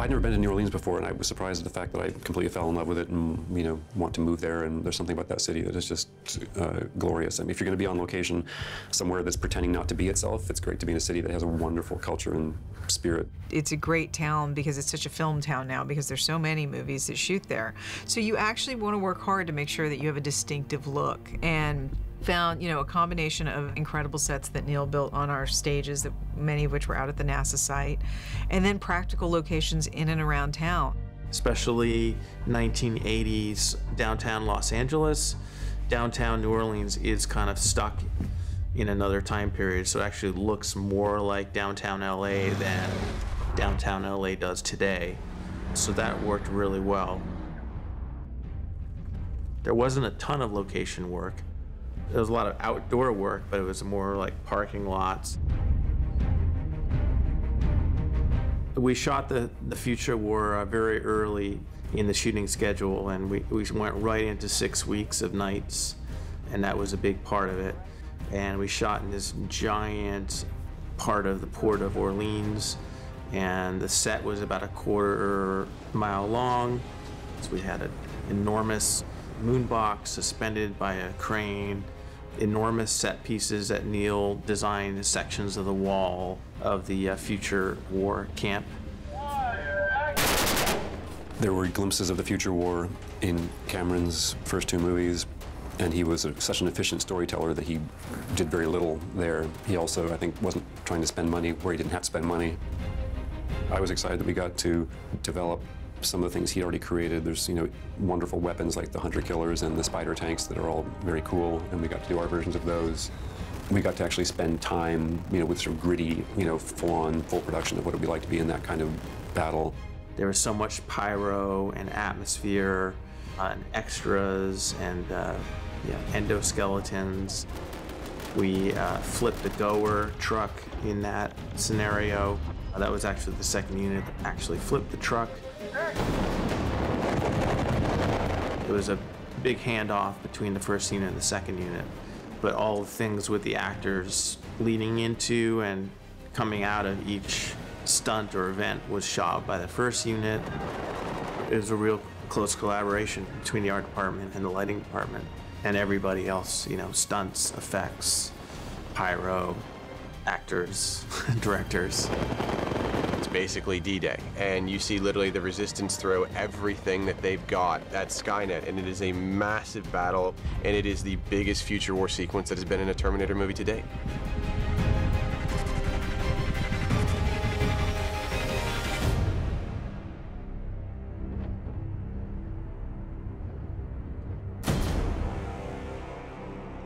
I'd never been to New Orleans before, and I was surprised at the fact that I completely fell in love with it and, you know, want to move there. And there's something about that city that is just uh, glorious. I mean, if you're going to be on location somewhere that's pretending not to be itself, it's great to be in a city that has a wonderful culture and spirit. It's a great town because it's such a film town now because there's so many movies that shoot there. So you actually want to work hard to make sure that you have a distinctive look. And found, you know, a combination of incredible sets that Neil built on our stages, that many of which were out at the NASA site, and then practical locations in and around town. Especially 1980s downtown Los Angeles, downtown New Orleans is kind of stuck in another time period, so it actually looks more like downtown LA than downtown LA does today. So that worked really well. There wasn't a ton of location work, there was a lot of outdoor work, but it was more like parking lots. We shot the, the Future War uh, very early in the shooting schedule, and we, we went right into six weeks of nights, and that was a big part of it. And we shot in this giant part of the port of Orleans, and the set was about a quarter mile long. So we had an enormous moon box suspended by a crane enormous set pieces that Neil designed sections of the wall of the uh, future war camp. There were glimpses of the future war in Cameron's first two movies, and he was a, such an efficient storyteller that he did very little there. He also, I think, wasn't trying to spend money where he didn't have to spend money. I was excited that we got to develop some of the things he'd already created. There's, you know, wonderful weapons like the hunter killers and the spider tanks that are all very cool, and we got to do our versions of those. We got to actually spend time, you know, with some gritty, you know, full-on, full production of what it would be like to be in that kind of battle. There was so much pyro and atmosphere uh, and extras and uh, yeah, endoskeletons. We uh, flipped the goer truck in that scenario. That was actually the second unit that actually flipped the truck. It was a big handoff between the first unit and the second unit, but all the things with the actors leading into and coming out of each stunt or event was shot by the first unit. It was a real close collaboration between the art department and the lighting department and everybody else, you know, stunts, effects, pyro, actors, directors basically D-Day, and you see literally the resistance throw everything that they've got at Skynet, and it is a massive battle, and it is the biggest future war sequence that has been in a Terminator movie to date.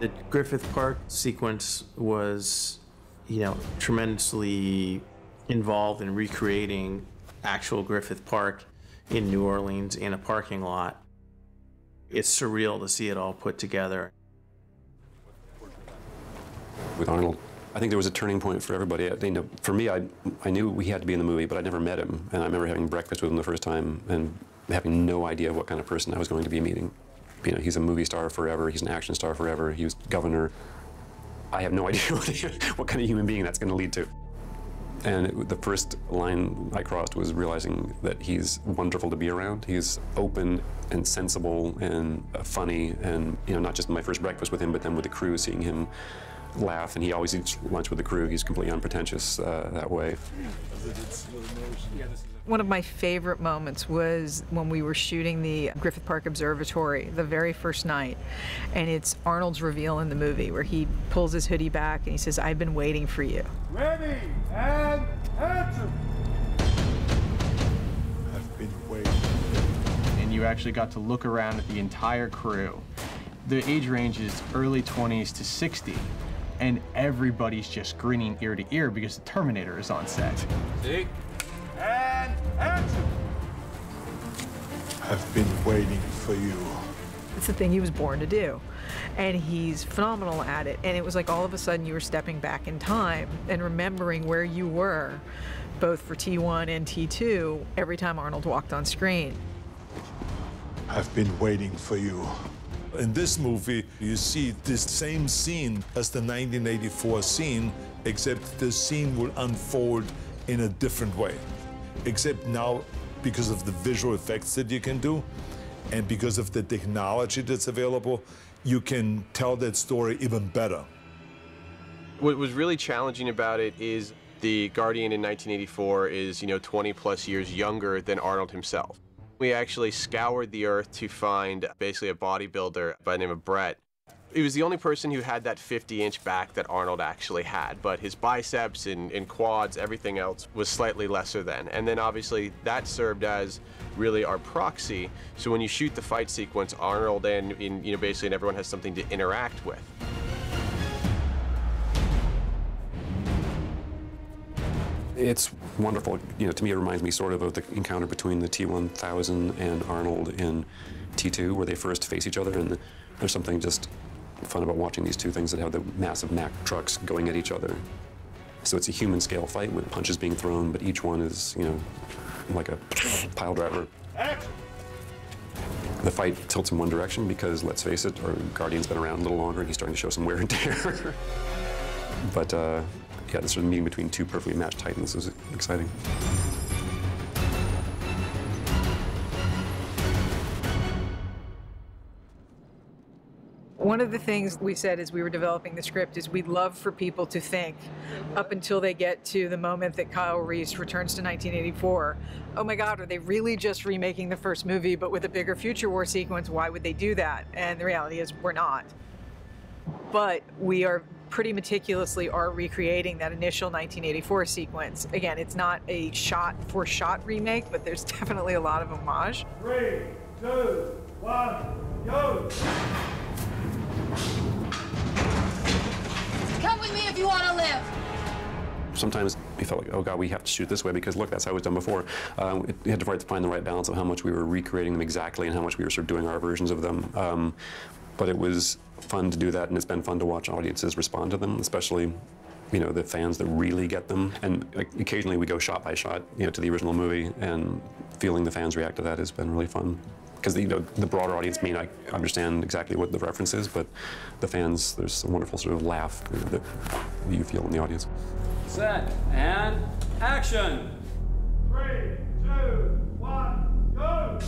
The Griffith Park sequence was, you know, tremendously involved in recreating actual Griffith Park in New Orleans in a parking lot. It's surreal to see it all put together. With Arnold, I think there was a turning point for everybody. You know, for me, I, I knew he had to be in the movie, but I never met him. And I remember having breakfast with him the first time and having no idea what kind of person I was going to be meeting. You know, he's a movie star forever. He's an action star forever. He was governor. I have no idea what, what kind of human being that's going to lead to. And it, the first line I crossed was realizing that he's wonderful to be around. He's open and sensible and uh, funny, and you know, not just my first breakfast with him, but then with the crew, seeing him laugh, and he always eats lunch with the crew. He's completely unpretentious uh, that way. One of my favorite moments was when we were shooting the Griffith Park Observatory the very first night. And it's Arnold's reveal in the movie where he pulls his hoodie back and he says, I've been waiting for you. Ready and action! I've been waiting. And you actually got to look around at the entire crew. The age range is early 20s to 60 and everybody's just grinning ear to ear because the Terminator is on set. Take and action! I've been waiting for you. It's the thing he was born to do. And he's phenomenal at it. And it was like all of a sudden you were stepping back in time and remembering where you were, both for T1 and T2, every time Arnold walked on screen. I've been waiting for you. In this movie, you see this same scene as the 1984 scene, except the scene will unfold in a different way. Except now because of the visual effects that you can do and because of the technology that's available, you can tell that story even better. What was really challenging about it is the Guardian in 1984 is, you know, 20 plus years younger than Arnold himself. We actually scoured the earth to find basically a bodybuilder by the name of Brett. He was the only person who had that 50 inch back that Arnold actually had, but his biceps and, and quads, everything else was slightly lesser than. And then obviously that served as really our proxy. So when you shoot the fight sequence, Arnold and, and you know, basically and everyone has something to interact with. It's wonderful. You know, to me, it reminds me sort of of the encounter between the T1000 and Arnold in T2, where they first face each other, and there's something just fun about watching these two things that have the massive Mack trucks going at each other. So it's a human scale fight with punches being thrown, but each one is, you know, like a pile driver. The fight tilts in one direction because, let's face it, our Guardian's been around a little longer and he's starting to show some wear and tear. but uh, yeah, this sort of meeting between two perfectly matched titans is exciting. One of the things we said as we were developing the script is we'd love for people to think, up until they get to the moment that Kyle Reese returns to 1984, oh my God, are they really just remaking the first movie but with a bigger future war sequence? Why would they do that? And the reality is, we're not. But we are pretty meticulously are recreating that initial 1984 sequence. Again, it's not a shot for shot remake, but there's definitely a lot of homage. Three, two, one, go! Come with me if you want to live. Sometimes we felt like, oh God, we have to shoot this way because look, that's how it was done before. Um, we had to find the right balance of how much we were recreating them exactly and how much we were sort of doing our versions of them. Um, but it was fun to do that, and it's been fun to watch audiences respond to them, especially you know the fans that really get them. And occasionally we go shot by shot, you know, to the original movie, and feeling the fans react to that has been really fun. Because you know the broader audience may not understand exactly what the reference is, but the fans, there's a wonderful sort of laugh you know, that you feel in the audience. Set and action. Three, two, one, go!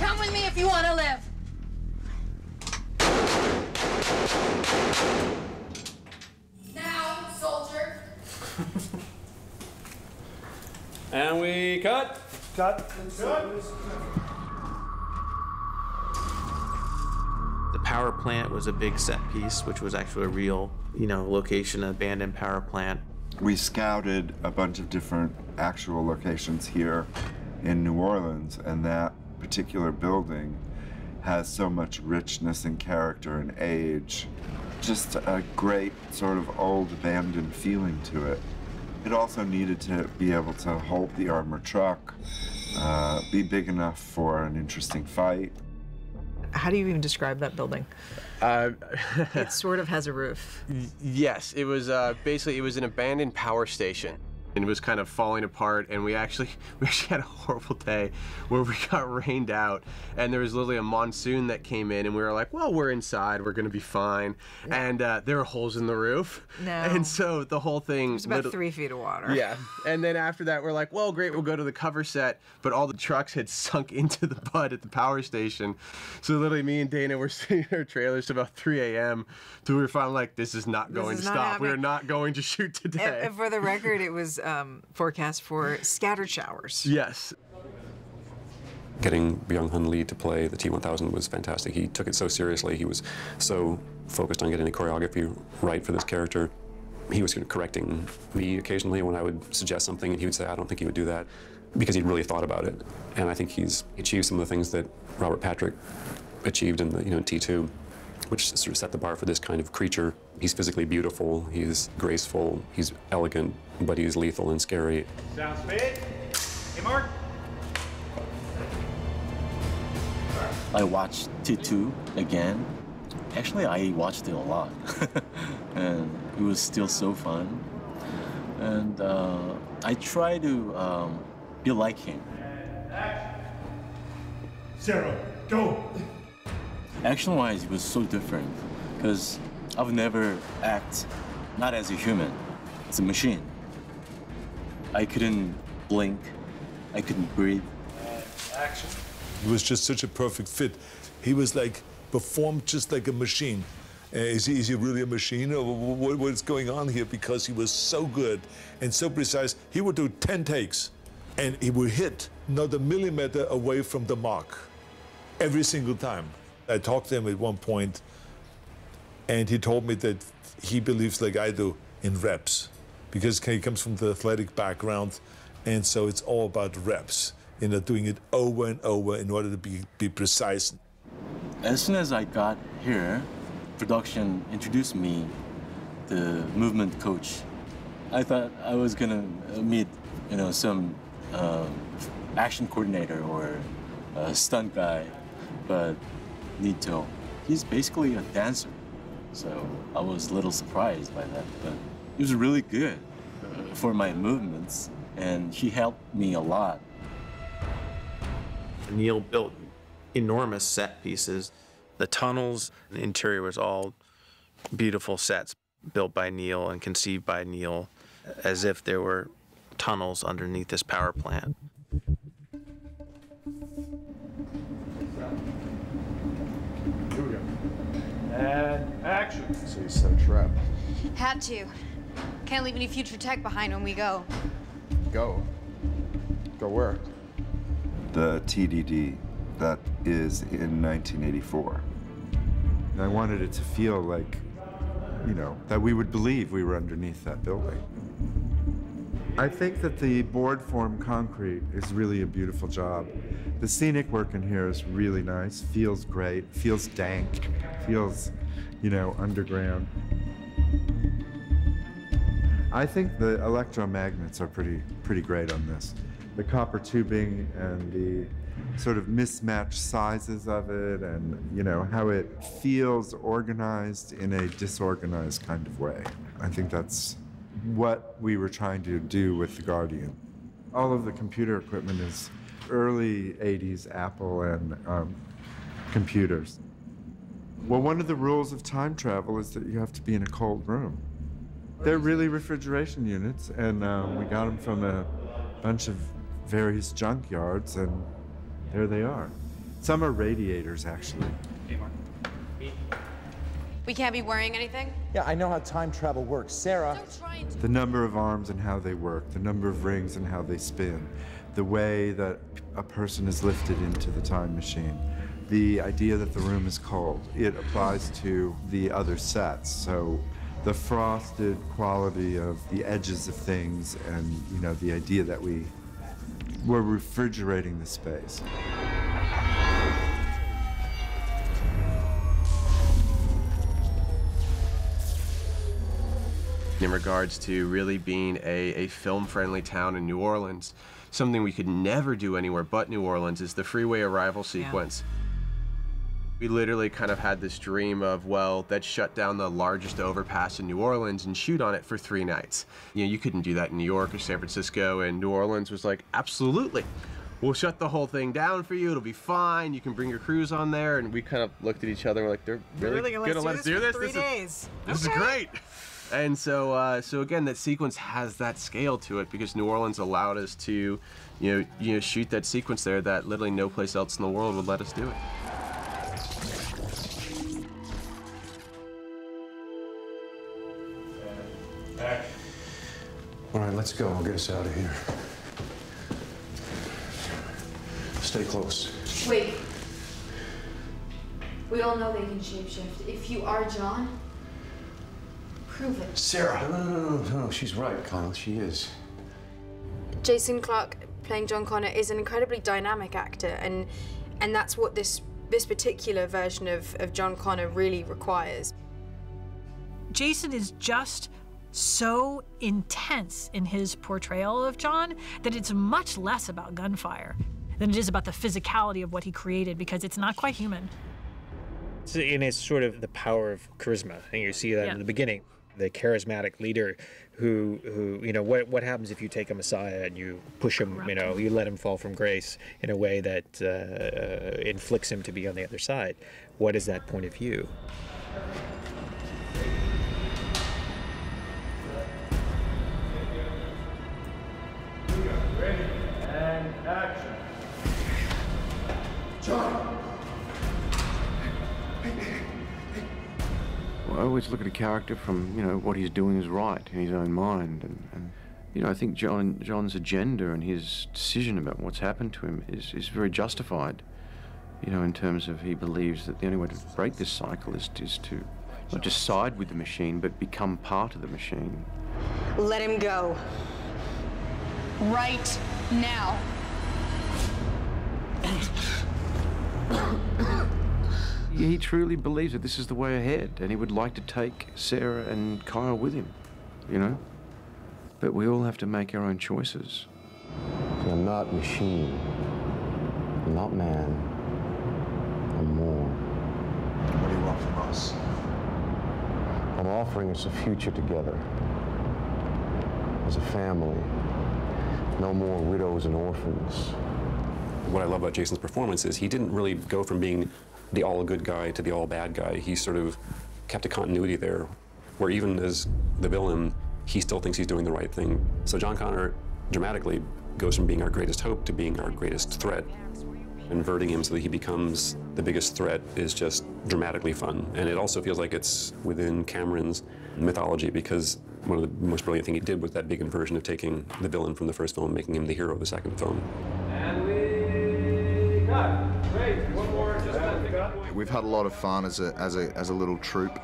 Come with me if you want to live. Now, soldier. And we cut. Cut. Cut. The power plant was a big set piece, which was actually a real, you know, location—an abandoned power plant. We scouted a bunch of different actual locations here in New Orleans, and that particular building has so much richness and character and age. Just a great sort of old abandoned feeling to it. It also needed to be able to hold the armored truck, uh, be big enough for an interesting fight. How do you even describe that building? Uh, It sort of has a roof. Yes, it was uh, basically it was an abandoned power station. And it was kind of falling apart, and we actually we actually had a horrible day where we got rained out, and there was literally a monsoon that came in, and we were like, "Well, we're inside, we're gonna be fine." And uh, there were holes in the roof, No. and so the whole thing It's about three feet of water. Yeah, and then after that, we're like, well, great, we'll go to the cover set. But all the trucks had sunk into the mud at the power station. So literally, me and Dana were sitting in our trailers about 3 a.m. So we were finally like, this is not going is to not stop. We are not going to shoot And, today. and for the record, it was um, forecast for scattered showers. yes. Getting Byung Hun Lee to play the T1000 was fantastic. He took it so seriously. He was so focused on getting the choreography right for this character. He was correcting me occasionally when I would suggest something, and he would say, I don't think he would do that, because he'd really thought about it. And I think he's achieved some of the things that Robert Patrick achieved in the you know in T2, which sort of set the bar for this kind of creature. He's physically beautiful, he's graceful, he's elegant, but he's lethal and scary. Sound speed. Hey, Mark. I watched T2 again. Actually, I watched it a lot, and it was still so fun. And uh, I try to um, be like him. Zero, go! Action-wise, it was so different because I've never act not as a human, as a machine. I couldn't blink. I couldn't breathe. Action. It was just such a perfect fit. He was like performed just like a machine. Uh, is, he, is he really a machine or wh- wh- what's going on here? Because he was so good and so precise. He would do 10 takes and he would hit not a millimeter away from the mark every single time. I talked to him at one point and he told me that he believes like I do in reps because he comes from the athletic background and so it's all about reps you know doing it over and over in order to be, be precise As soon as I got here, production introduced me the movement coach. I thought I was gonna meet, you know, some uh, action coordinator or a stunt guy, but Nito, he's basically a dancer. So I was a little surprised by that, but he was really good uh, for my movements, and he helped me a lot. Neil built enormous set pieces. The tunnels, the interior was all beautiful sets built by Neil and conceived by Neil as if there were tunnels underneath this power plant. And action. So you set a trap. Had to. Can't leave any future tech behind when we go. Go. Go where? The TDD that is in 1984. And I wanted it to feel like, you know, that we would believe we were underneath that building. I think that the board form concrete is really a beautiful job. The scenic work in here is really nice, feels great, feels dank, feels, you know, underground. I think the electromagnets are pretty pretty great on this. The copper tubing and the sort of mismatched sizes of it and you know how it feels organized in a disorganized kind of way. I think that's what we were trying to do with the Guardian. All of the computer equipment is early 80s Apple and um, computers. Well, one of the rules of time travel is that you have to be in a cold room. They're really refrigeration units, and um, we got them from a bunch of various junkyards, and there they are. Some are radiators, actually. We can't be wearing anything? Yeah, I know how time travel works. Sarah. The number of arms and how they work, the number of rings and how they spin, the way that a person is lifted into the time machine, the idea that the room is cold. It applies to the other sets. So the frosted quality of the edges of things and, you know, the idea that we were refrigerating the space. In regards to really being a, a film friendly town in New Orleans. Something we could never do anywhere but New Orleans is the freeway arrival sequence. We literally kind of had this dream of, well, let's shut down the largest overpass in New Orleans and shoot on it for three nights. You know, you couldn't do that in New York or San Francisco, and New Orleans was like, absolutely. We'll shut the whole thing down for you. It'll be fine. You can bring your crews on there. And we kind of looked at each other. We're like, they're really, Really gonna gonna let us do this three This days. Is, this Okay. is great. And so, uh, so again, that sequence has that scale to it because New Orleans allowed us to, you know, you know, shoot that sequence there that literally no place else in the world would let us do it. All right, let's go. I'll get us out of here. Stay close. Wait. We all know they can shapeshift. If you are John, prove it. Sarah! No, no, no, no, no. She's right, Kyle. She is. Jason Clarke playing John Connor is an incredibly dynamic actor, and and that's what this this particular version of, of John Connor really requires. Jason is just so intense in his portrayal of John that it's much less about gunfire than it is about the physicality of what he created because it's not quite human. And it's sort of the power of charisma, and you see that Yeah. in the beginning. The charismatic leader, who, who, you know, what what happens if you take a Messiah and you push him, you know, you let him fall from grace in a way that uh, inflicts him to be on the other side? What is that point of view? action. John! Well, I always look at a character from, you know, what he's doing is right in his own mind. And, and you know, I think John, John's agenda and his decision about what's happened to him is, is very justified. You know, in terms of he believes that the only way to break this cycle is, is to not just side with the machine, but become part of the machine. Let him go. Right now. He truly believes that this is the way ahead, and he would like to take Sarah and Kyle with him, you know? But we all have to make our own choices. I'm not machine. I'm not man. I'm more. What do you want from us? I'm offering us a future together. As a family. No more widows and orphans. What I love about Jason's performance is he didn't really go from being the all good guy to the all bad guy. He sort of kept a continuity there, where even as the villain, he still thinks he's doing the right thing. So John Connor dramatically goes from being our greatest hope to being our greatest threat. Inverting him so that he becomes the biggest threat is just dramatically fun. And it also feels like it's within Cameron's mythology because one of the most brilliant things he did was that big inversion of taking the villain from the first film, making him the hero of the second film. And we cut. We've had a lot of fun as a, as a, as a little troupe.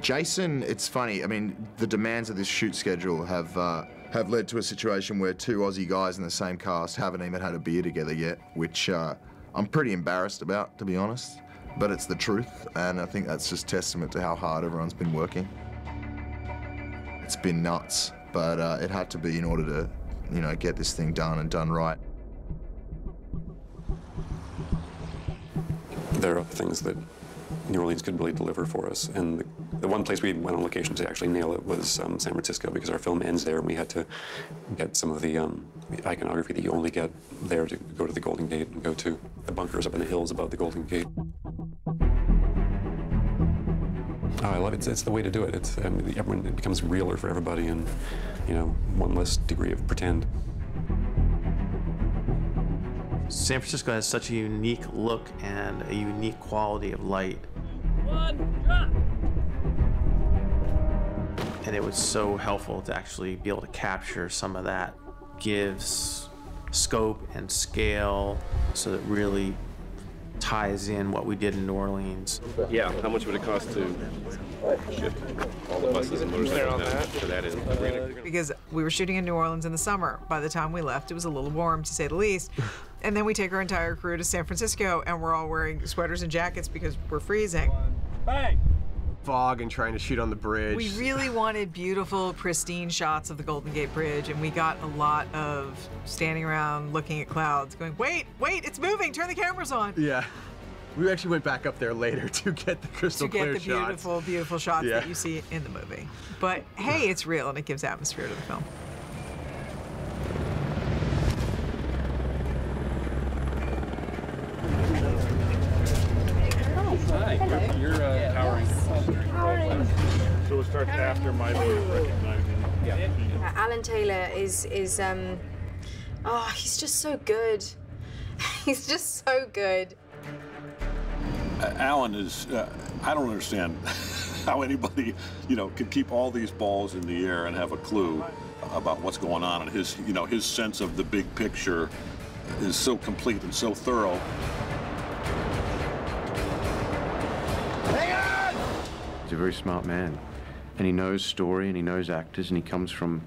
Jason, it's funny. I mean, the demands of this shoot schedule have uh, have led to a situation where two Aussie guys in the same cast haven't even had a beer together yet, which uh, I'm pretty embarrassed about, to be honest. But it's the truth, and I think that's just testament to how hard everyone's been working. It's been nuts, but uh, it had to be in order to, you know, get this thing done and done right. There are things that New Orleans could really deliver for us. And the, the one place we went on location to actually nail it was um, San Francisco because our film ends there and we had to get some of the, um, iconography that you only get there to go to the Golden Gate and go to the bunkers up in the hills above the Golden Gate. Oh, I love it. It's, it's the way to do it. It's um, everyone it becomes realer for everybody, and you know, one less degree of pretend. San Francisco has such a unique look and a unique quality of light. And it was so helpful to actually be able to capture some of that. Gives scope and scale so that really ties in what we did in New Orleans. Yeah, how much would it cost to ship all the buses and motorcycles down to that end? because we were shooting in New Orleans in the summer. By the time we left, it was a little warm to say the least. And then we take our entire crew to San Francisco, and we're all wearing sweaters and jackets because we're freezing. Bang! Fog and trying to shoot on the bridge. We really wanted beautiful, pristine shots of the Golden Gate Bridge, and we got a lot of standing around looking at clouds, going, "Wait, wait, it's moving! Turn the cameras on!" Yeah. We actually went back up there later to get the crystal clear shots. to get the shots. beautiful, beautiful shots Yeah. that you see in the movie. But hey, it's real, and it gives atmosphere to the film. Alan Taylor is is um oh he's just so good. he's just so good. Uh, Alan is, uh, I don't understand how anybody, you know, can keep all these balls in the air and have a clue about what's going on. And his, you know, his sense of the big picture is so complete and so thorough. Hang on! He's a very smart man. And he knows story and he knows actors and he comes from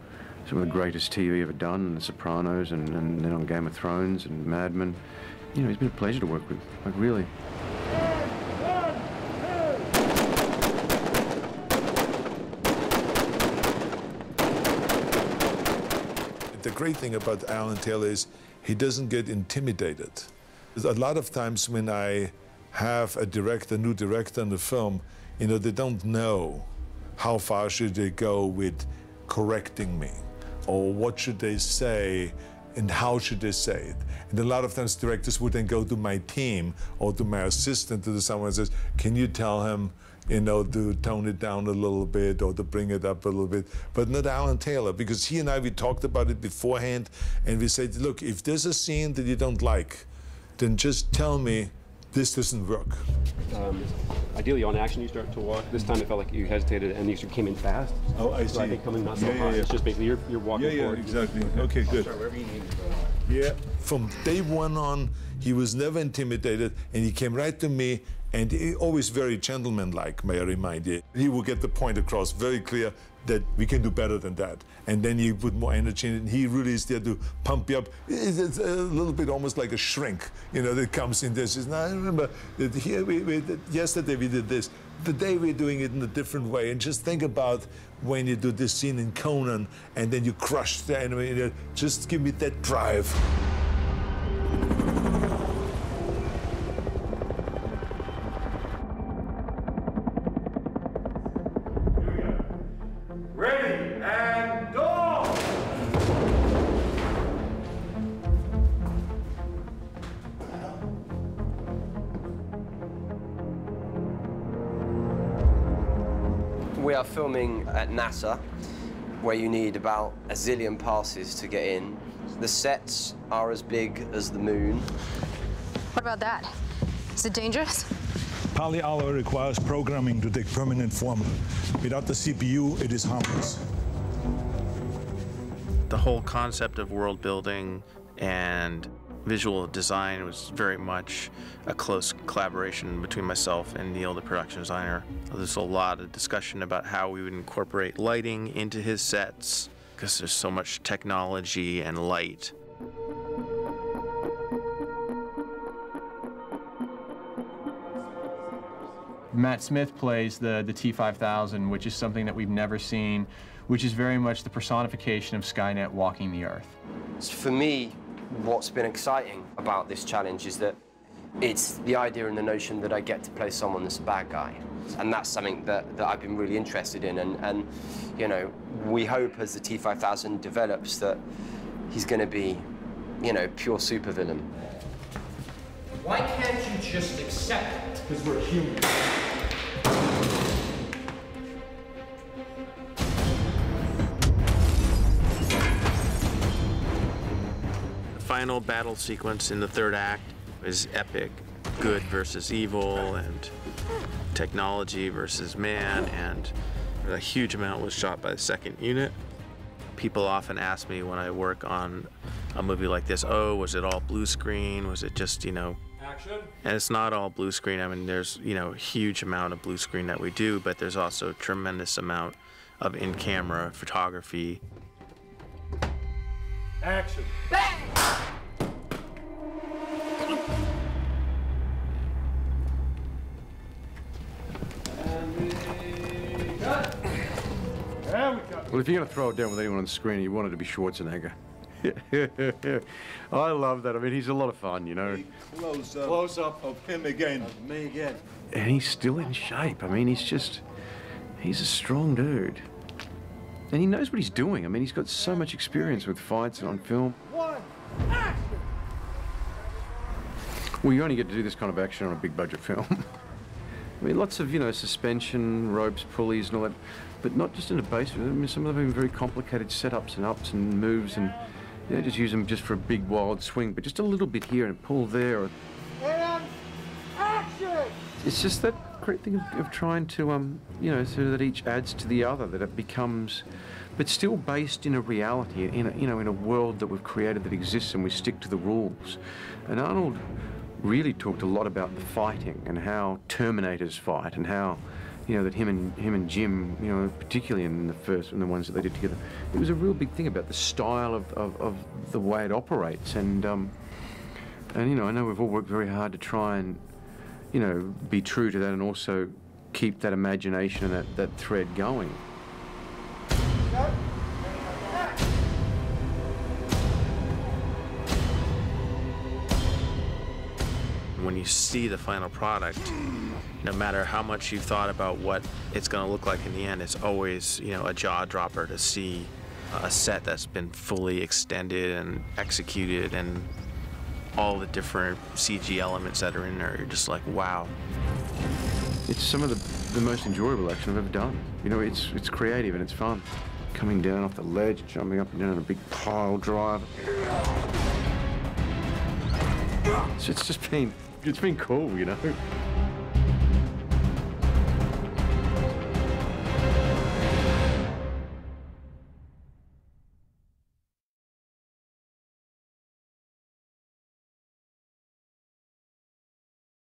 some of the greatest TV ever done, The Sopranos and, and then on Game of Thrones and Mad Men. You know, he's been a pleasure to work with, like really. The great thing about Alan Taylor is he doesn't get intimidated. A lot of times when I have a director, new director in the film, you know, they don't know how far should they go with correcting me or what should they say and how should they say it. And a lot of times directors would then go to my team or to my assistant to someone and says, can you tell him, you know, to tone it down a little bit or to bring it up a little bit, but not Alan Taylor, because he and I, we talked about it beforehand, and we said, look, if there's a scene that you don't like, then just tell me this doesn't work. Um, ideally, on action, you start to walk. This time, it felt like you hesitated and you sort of came in fast. Oh, I So I see. think coming not so Yeah, yeah, hard. yeah. It's just basically you're, you're walking Yeah, yeah, forward. exactly. Okay, good. Yeah. From day one on, he was never intimidated, and he came right to me, and he, always very gentlemanlike, may I remind you. He will get the point across very clear that we can do better than that. And then he put more energy in it, and he really is there to pump you up. It's, a little bit almost like a shrink, you know, that comes in there. Says, now, I remember that here we, we that yesterday we did this. Today we're doing it in a different way. And just think about when you do this scene in Conan, and then you crush the enemy. you Just give me that drive. NASA, where you need about a zillion passes to get in. The sets are as big as the moon. What about that? Is it dangerous? Polyalloy requires programming to take permanent form. Without the CPU, it is harmless. The whole concept of world building and visual design was very much a close collaboration between myself and Neil, the production designer. There's a lot of discussion about how we would incorporate lighting into his sets because there's so much technology and light. Matt Smith plays the, the T-5000, which is something that we've never seen, which is very much the personification of Skynet walking the Earth. For me, what's been exciting about this challenge is that it's the idea and the notion that I get to play someone that's a bad guy. And that's something that, that I've been really interested in. And, and, you know, we hope as the T-5000 develops that he's going to be, you know, pure supervillain. Why can't you just accept it? Because we're human. Final battle sequence in the third act is epic. Good versus evil and technology versus man and a huge amount was shot by the second unit. People often ask me when I work on a movie like this, oh, was it all blue screen? Was it just, you know, Action. and it's not all blue screen. I mean, there's, you know, a huge amount of blue screen that we do, but there's also a tremendous amount of in-camera photography. Action. There we go. Well, if you're going to throw it down with anyone on the screen, you want it to be Schwarzenegger. I love that. I mean, he's a lot of fun, you know. Close up, Close up of him again. Me again. And he's still in shape. I mean, he's just, he's a strong dude. And he knows what he's doing. I mean, he's got so much experience with fights and on film. One. Action. Well, you only get to do this kind of action on a big budget film. I mean, lots of, you know, suspension, ropes, pulleys, and all that, but not just in a basement. I mean, some of them have very complicated setups and ups and moves, and you know, just use them just for a big wild swing, but just a little bit here and pull there. It's just that great thing of, of trying to, um, you know, so that each adds to the other, that it becomes, but still based in a reality, in a, you know, in a world that we've created that exists, and we stick to the rules. And Arnold really talked a lot about the fighting and how Terminators fight and how, you know, that him and him and Jim, you know, particularly in the first and the ones that they did together, it was a real big thing about the style of, of, of the way it operates. And um, and you know, I know we've all worked very hard to try and, you know, be true to that and also keep that imagination and that, that thread going. When you see the final product, no matter how much you've thought about what it's going to look like in the end, it's always, you know, a jaw dropper to see a set that's been fully extended and executed and all the different CG elements that are in there. You're just like, wow. it's some of the, the most enjoyable action I've ever done. You know, it's it's creative and it's fun. Coming down off the ledge, jumping up and down on a big pile drive. So it's just been, it's been cool, you know.